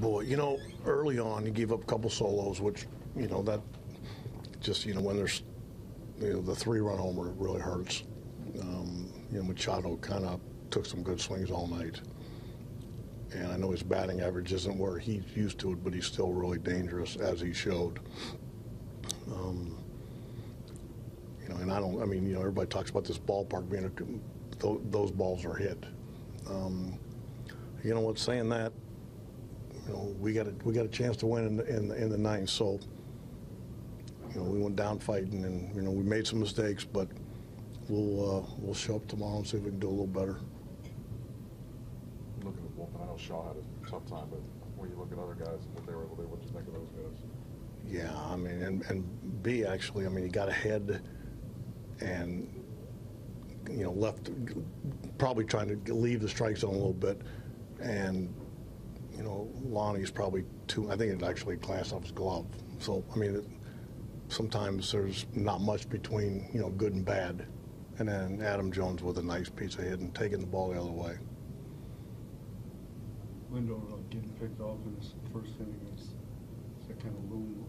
boy, you know, early on he gave up a couple solos, which you know that just you know when there's you know the three run homer really hurts. Um, you know Machado kind of took some good swings all night, and I know his batting average isn't where he's used to it, but he's still really dangerous as he showed. Um, you know, and I don't. I mean, you know, everybody talks about this ballpark being a. Th- those balls are hit. Um, you know what? Saying that, you know, we got a we got a chance to win in the, in the, in the ninth. So, you know, we went down fighting, and you know, we made some mistakes, but we'll uh, we'll show up tomorrow and see if we can do a little better. Looking at bullpen, I know Shaw had a tough time, but when you look at other guys and what they were able to do, what do you think of those guys? Yeah, I mean, and, and B actually, I mean, he got ahead and, you know, left, probably trying to leave the strike zone a little bit. And, you know, Lonnie's probably too, I think it actually glanced off his glove. So, I mean, it, sometimes there's not much between, you know, good and bad. And then Adam Jones with a nice piece of hit and taking the ball the other way. Lindor uh, getting picked off in his first inning is, is that kind of loom?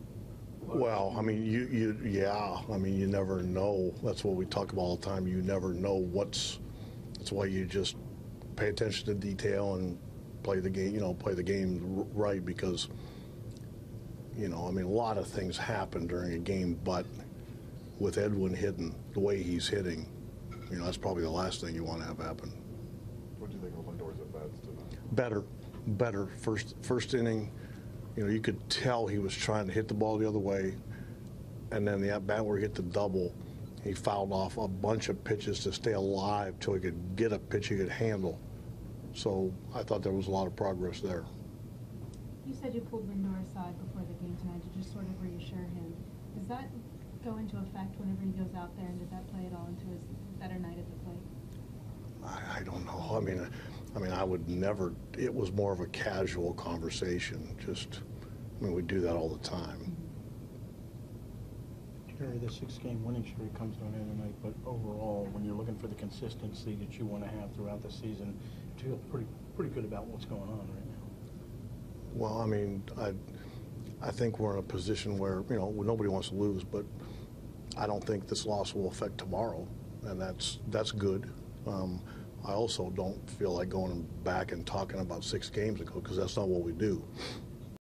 Well, I mean, you, you, yeah, I mean, you never know. That's what we talk about all the time. You never know what's, that's why you just pay attention to detail and play the game, you know, play the game right because, you know, I mean, a lot of things happen during a game, but with Edwin hitting the way he's hitting, you know, that's probably the last thing you want to have happen. What do you think of Lindor's at bats tonight? better, better. First first inning, you know, you could tell he was trying to hit the ball the other way, and then the at bat where he hit the double, he fouled off a bunch of pitches to stay alive till he could get a pitch he could handle. So I thought there was a lot of progress there. You said you pulled Lindor aside before the game tonight to just sort of reassure him. Does that go into effect whenever he goes out there, and did that play at all into his better night at the plate? I, I don't know. I mean, I mean, I would never. It was more of a casual conversation. Just, I mean, we do that all the time. Jerry, the six-game winning streak comes to an end tonight, but overall, when you're looking for the consistency that you want to have throughout the season, you feel pretty, pretty good about what's going on right now. Well, I mean, I, I think we're in a position where, you know, nobody wants to lose, but I don't think this loss will affect tomorrow, and that's, that's good. Um, I also don't feel like going back and talking about six games ago, because that's not what we do.